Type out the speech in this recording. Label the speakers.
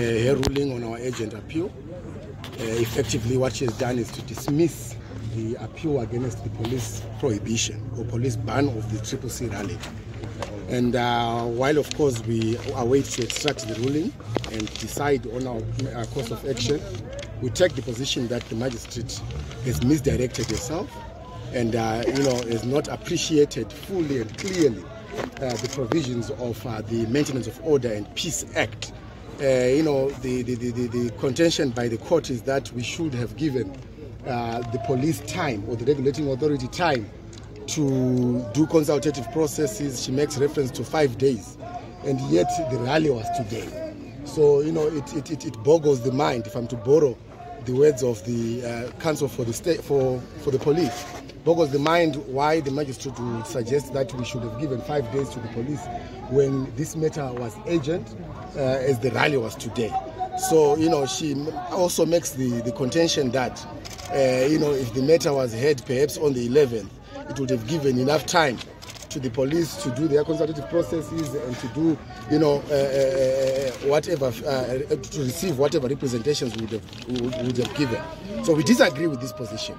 Speaker 1: her ruling on our urgent appeal. Uh, effectively, what she has done is to dismiss the appeal against the police prohibition or police ban of the Triple C rally. And uh, while, of course, we await to extract the ruling and decide on our, our course of action, we take the position that the magistrate has misdirected herself and, uh, you know, has not appreciated fully and clearly uh, the provisions of uh, the Maintenance of Order and Peace Act. Uh, you know, the, the, the, the, contention by the court is that we should have given uh, the police time or the regulating authority time to do consultative processes. She makes reference to five days, and yet the rally was today. So, you know, it, it, it, it boggles the mind, if I'm to borrow the words of the uh, for the State for, for the Police, boggles the mind why the magistrate would suggest that we should have given five days to the police when this matter was urgent, uh, as the rally was today. So, you know, she also makes the, the contention that, uh, you know, if the matter was heard perhaps on the 11th, it would have given enough time to the police to do their consultative processes and to do, you know, uh, uh, whatever, uh, to receive whatever representations we would have, would have given. So we disagree with this position.